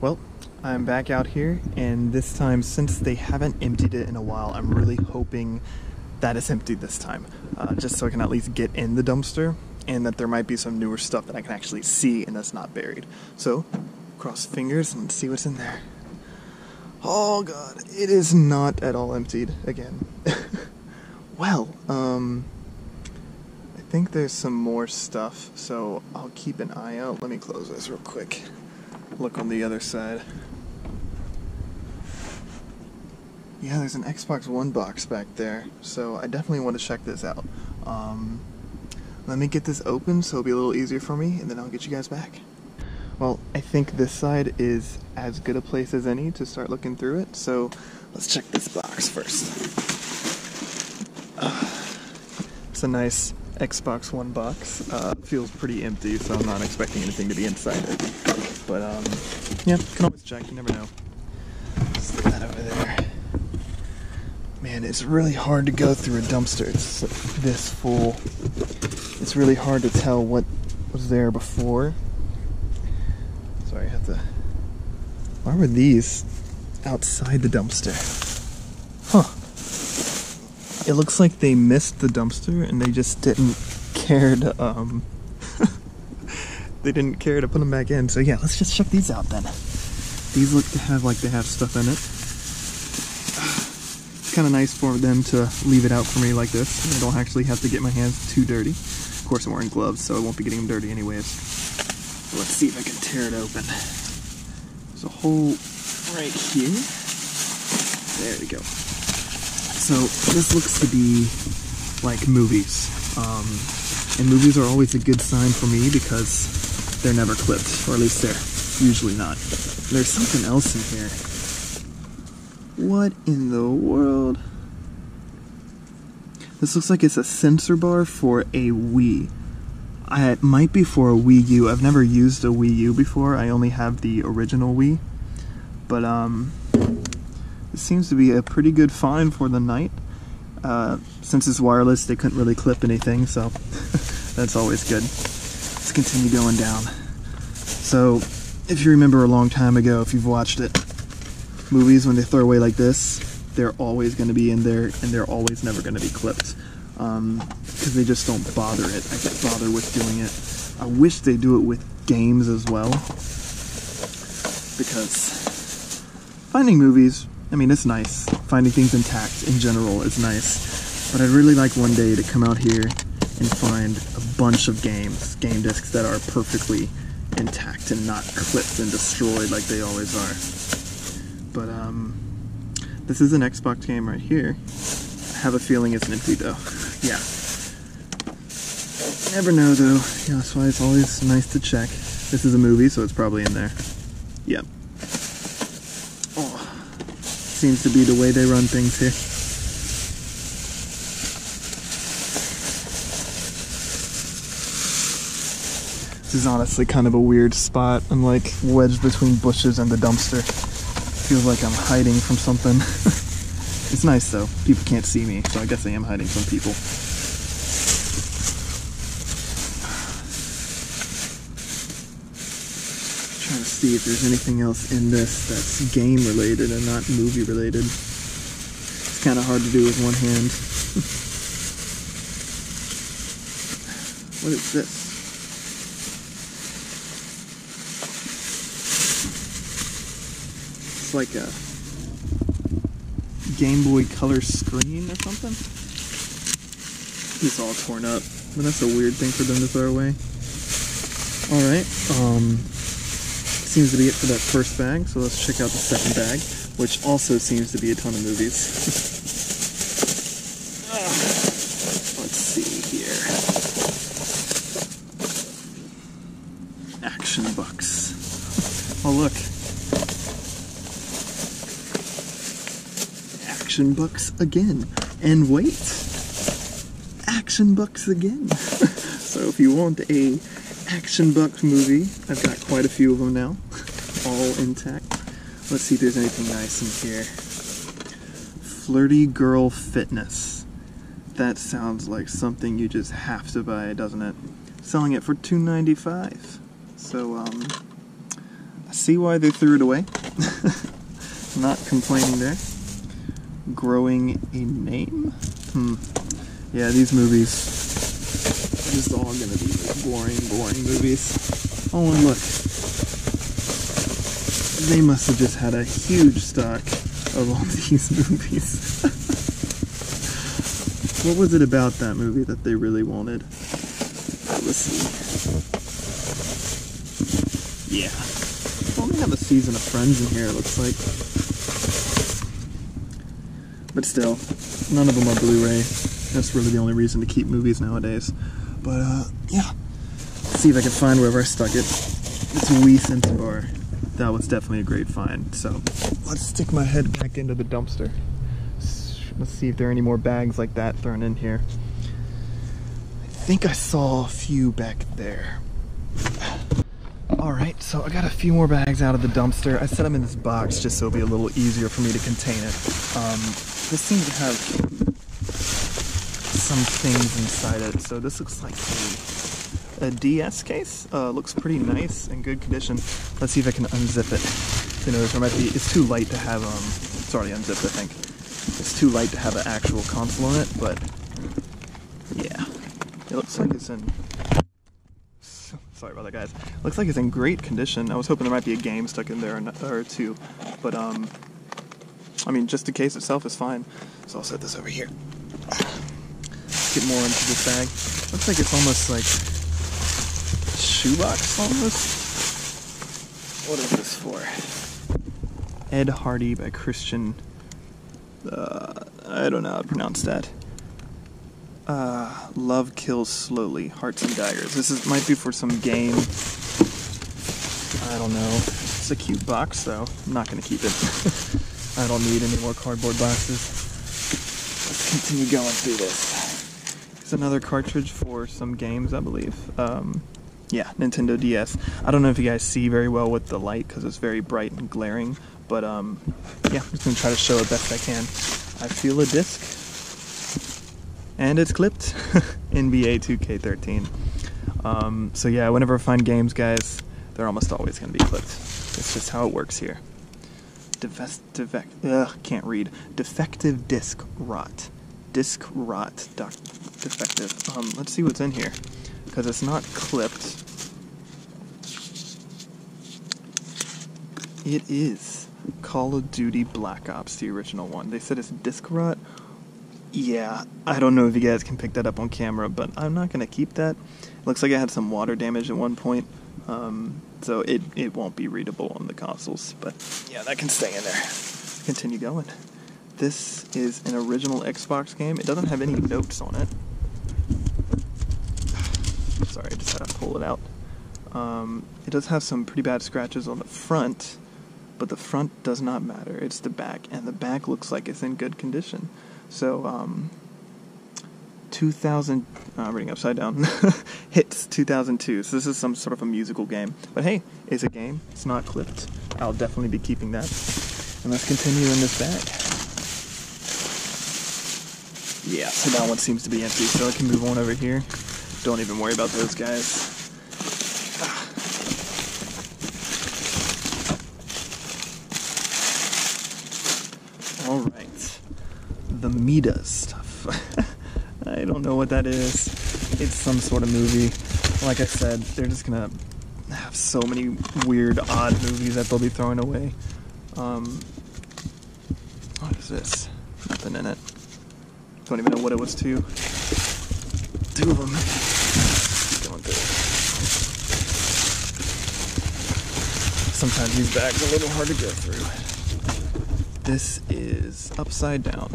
Well, I'm back out here, and this time, since they haven't emptied it in a while, I'm really hoping that it's emptied this time. Uh, just so I can at least get in the dumpster, and that there might be some newer stuff that I can actually see and that's not buried. So, cross fingers and see what's in there. Oh god, it is not at all emptied again. well, um, I think there's some more stuff, so I'll keep an eye out. Let me close this real quick look on the other side. Yeah, there's an Xbox One box back there, so I definitely want to check this out. Um, let me get this open so it'll be a little easier for me, and then I'll get you guys back. Well, I think this side is as good a place as any to start looking through it, so let's check this box first. Uh, it's a nice Xbox One box. Uh, feels pretty empty, so I'm not expecting anything to be inside it. But um, yeah, can always check. You never know. Just that over there. Man, it's really hard to go through a dumpster. It's this full. It's really hard to tell what was there before. Sorry, I have to. Why were these outside the dumpster? Huh. It looks like they missed the dumpster and they just didn't care to um they didn't care to put them back in. So yeah, let's just check these out then. These look to have like they have stuff in it. It's kind of nice for them to leave it out for me like this. I don't actually have to get my hands too dirty. Of course I'm wearing gloves, so I won't be getting them dirty anyways. let's see if I can tear it open. There's a hole right here. There we go. So this looks to be like movies. Um, and movies are always a good sign for me because they're never clipped, or at least they're usually not. There's something else in here. What in the world? This looks like it's a sensor bar for a Wii. I, it might be for a Wii U. I've never used a Wii U before. I only have the original Wii. But, um, it seems to be a pretty good find for the night. Uh, since it's wireless, they couldn't really clip anything, so that's always good continue going down. So, if you remember a long time ago, if you've watched it, movies when they throw away like this, they're always going to be in there and they're always never going to be clipped. Because um, they just don't bother it. I get bother with doing it. I wish they do it with games as well. Because finding movies, I mean, it's nice. Finding things intact in general is nice. But I'd really like one day to come out here and find a bunch of games, game discs that are perfectly intact and not clipped and destroyed like they always are. But um, this is an Xbox game right here. I have a feeling it's empty though. yeah. Never know though. Yeah, that's why it's always nice to check. This is a movie, so it's probably in there. Yep. Oh, seems to be the way they run things here. This is honestly kind of a weird spot. I'm like wedged between bushes and the dumpster. Feels like I'm hiding from something. it's nice though. People can't see me, so I guess I am hiding from people. Trying to see if there's anything else in this that's game related and not movie related. It's kind of hard to do with one hand. what is this? Like a Game Boy Color screen or something. It's all torn up, but that's a weird thing for them to throw away. Alright, um, seems to be it for that first bag, so let's check out the second bag, which also seems to be a ton of movies. let's see here. Action Bucks. Oh look, Action Bucks again. And wait, Action Bucks again. so if you want a Action Bucks movie, I've got quite a few of them now, all intact. Let's see if there's anything nice in here. Flirty Girl Fitness. That sounds like something you just have to buy, doesn't it? Selling it for $2.95. So, um, that see why they threw it away. Not complaining there. Growing a name? Hmm. Yeah, these movies just all gonna be like boring, boring movies. Oh, and look. They must have just had a huge stock of all these movies. what was it about that movie that they really wanted? Let's see. Yeah. We only have a season of Friends in here, it looks like. But still, none of them are Blu-ray. That's really the only reason to keep movies nowadays. But, uh, yeah. Let's see if I can find wherever I stuck it. It's Sense Bar. That was definitely a great find. So, let's stick my head back into the dumpster. Let's see if there are any more bags like that thrown in here. I think I saw a few back there. Alright, so I got a few more bags out of the dumpster. I set them in this box just so it'll be a little easier for me to contain it. Um, this seems to have some things inside it. So this looks like a, a DS case. Uh, looks pretty nice and good condition. Let's see if I can unzip it. You know, there might be, it's too light to have, um, it's already unzipped I think. It's too light to have an actual console in it, but yeah. It looks like it's in sorry about that guys looks like it's in great condition i was hoping there might be a game stuck in there or, two but um i mean just the case itself is fine so i'll set this over here get more into this bag looks like it's almost like shoebox almost what is this for ed hardy by christian uh, i don't know how to pronounce that uh, Love Kills Slowly, Hearts and Daggers. This is might be for some game. I don't know. It's a cute box though. I'm not gonna keep it. I don't need any more cardboard boxes. Let's continue going through this. It's another cartridge for some games, I believe. Um, yeah, Nintendo DS. I don't know if you guys see very well with the light because it's very bright and glaring, but um, yeah, I'm just gonna try to show it best I can. I feel a disc and it's clipped NBA 2K13. Um, so yeah, whenever I find games, guys, they're almost always going to be clipped. It's just how it works here. Defest, defect, ugh, can't read. Defective disk rot. Disk rot. defective. Um, let's see what's in here, because it's not clipped. It is Call of Duty Black Ops, the original one. They said it's disk rot yeah, I don't know if you guys can pick that up on camera, but I'm not going to keep that. Looks like I had some water damage at one point, um, so it, it won't be readable on the consoles. But yeah, that can stay in there. Continue going. This is an original Xbox game. It doesn't have any notes on it. Sorry, I just had to pull it out. Um, it does have some pretty bad scratches on the front, but the front does not matter. It's the back, and the back looks like it's in good condition. So, um, 2000, uh, I'm reading upside down, hits 2002. So this is some sort of a musical game. But hey, it's a game. It's not clipped. I'll definitely be keeping that. And let's continue in this bag. Yeah, so that one seems to be empty, so I can move on over here. Don't even worry about those guys. All right, the Mida stuff. I don't know what that is. It's some sort of movie. Like I said, they're just gonna have so many weird, odd movies that they'll be throwing away. Um, what is this? Nothing in it. Don't even know what it was to. Two of them. Going through. Sometimes these bags are a little hard to go through. This is Upside Down.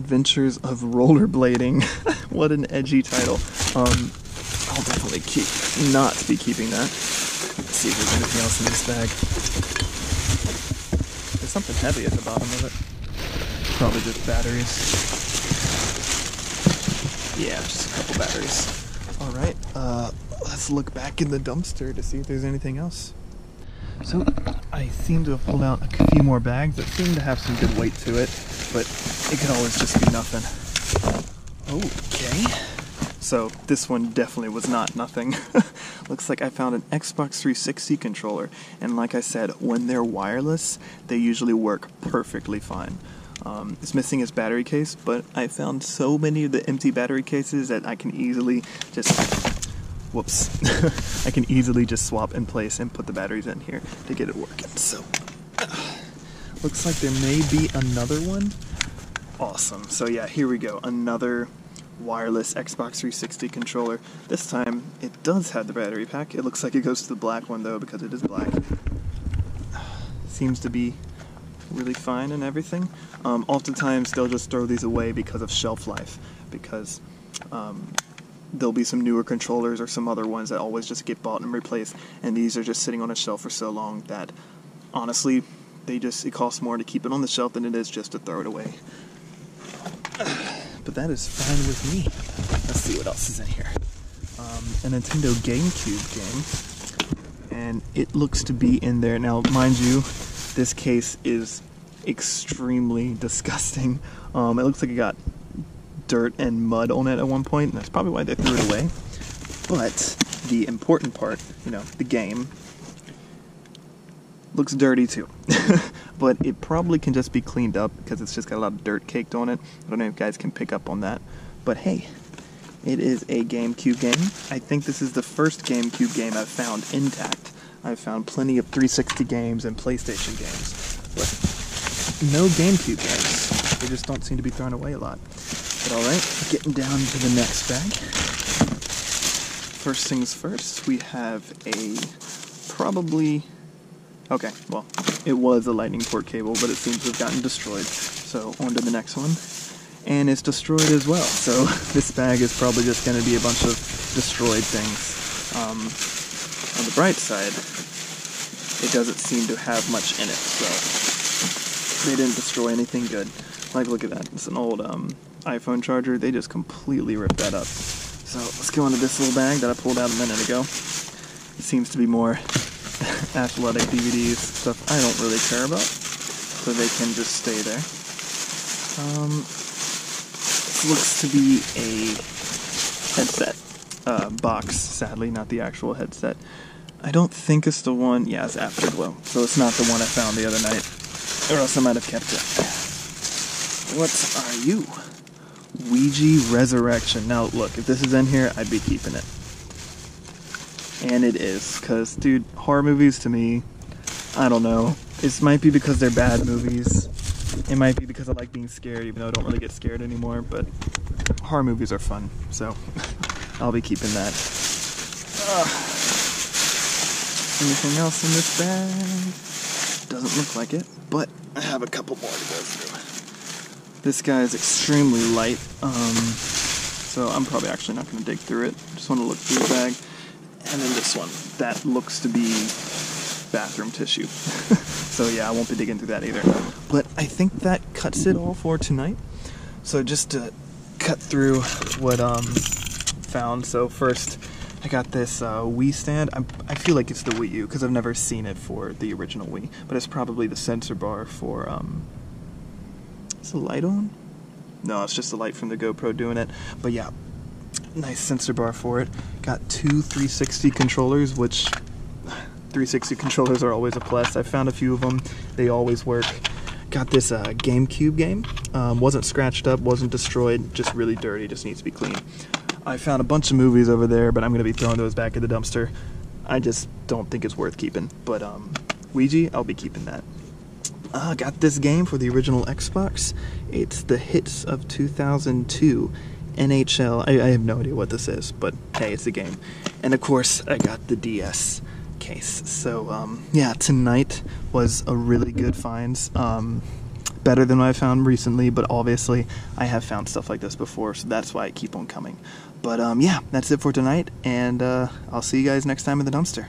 Adventures of Rollerblading. what an edgy title. Um, I'll definitely keep not be keeping that. Let's see if there's anything else in this bag. There's something heavy at the bottom of it. Probably just batteries. Yeah, just a couple batteries. Alright, uh, let's look back in the dumpster to see if there's anything else. So, I seem to have pulled out a few more bags that seem to have some good weight to it, but it could always just be nothing. Okay. so this one definitely was not nothing. Looks like I found an Xbox 360 controller, and like I said, when they're wireless, they usually work perfectly fine. Um, it's missing its battery case, but I found so many of the empty battery cases that I can easily just whoops I can easily just swap in place and put the batteries in here to get it working so looks like there may be another one. Awesome. So yeah here we go. Another wireless Xbox 360 controller. This time it does have the battery pack. It looks like it goes to the black one though because it is black. Seems to be really fine and everything. Um, oftentimes they'll just throw these away because of shelf life because um, there'll be some newer controllers or some other ones that always just get bought and replaced, and these are just sitting on a shelf for so long that honestly, they just it costs more to keep it on the shelf than it is just to throw it away. But that is fine with me. Let's see what else is in here. Um, a Nintendo GameCube game, and it looks to be in there now. Mind you, this case is extremely disgusting. Um, it looks like it got dirt and mud on it at one point, and that's probably why they threw it away. But the important part, you know, the game, looks dirty too. but it probably can just be cleaned up because it's just got a lot of dirt caked on it. I don't know if you guys can pick up on that. But hey, it is a GameCube game. I think this is the first GameCube game I've found intact. I've found plenty of 360 games and PlayStation games, but no GameCube games. They just don't seem to be thrown away a lot. But alright, getting down to the next bag. First things first, we have a probably. Okay, well, it was a lightning port cable, but it seems to have gotten destroyed. So, on to the next one. And it's destroyed as well. So, this bag is probably just going to be a bunch of destroyed things. Um, on the bright side, it doesn't seem to have much in it, so they didn't destroy anything good. Like, look at that. It's an old um, iPhone charger, they just completely ripped that up. So let's go into this little bag that I pulled out a minute ago. It seems to be more athletic DVDs, stuff I don't really care about, so they can just stay there. Um, looks to be a headset uh, box, sadly, not the actual headset. I don't think it's the one, yeah, it's Afterglow, so it's not the one I found the other night, or else I might have kept it. What are you? Ouija Resurrection. Now, look, if this is in here, I'd be keeping it. And it is, because, dude, horror movies to me, I don't know. It might be because they're bad movies. It might be because I like being scared, even though I don't really get scared anymore, but horror movies are fun, so I'll be keeping that. Anything else in this bag? Doesn't look like it, but I have a couple more to go through. This guy is extremely light, um, so I'm probably actually not going to dig through it. Just want to look through the bag. And then this one, that looks to be bathroom tissue. so yeah, I won't be digging through that either. But I think that cuts it all for tonight. So just to cut through what um found. So first, I got this uh, Wii stand. i I feel like it's the Wii U because I've never seen it for the original Wii, but it's probably the sensor bar for um, is the light on? No, it's just the light from the GoPro doing it. But yeah, nice sensor bar for it. Got two 360 controllers, which 360 controllers are always a plus. I found a few of them. They always work. Got this uh, GameCube game. Um, wasn't scratched up, wasn't destroyed, just really dirty, just needs to be clean. I found a bunch of movies over there, but I'm going to be throwing those back in the dumpster. I just don't think it's worth keeping. But um, Ouija, I'll be keeping that. Uh, got this game for the original Xbox. It's the hits of 2002 NHL. I, I, have no idea what this is, but hey, it's a game. And of course, I got the DS case. So um, yeah, tonight was a really good find. Um, better than what I found recently, but obviously I have found stuff like this before, so that's why I keep on coming. But um, yeah, that's it for tonight, and uh, I'll see you guys next time in the dumpster.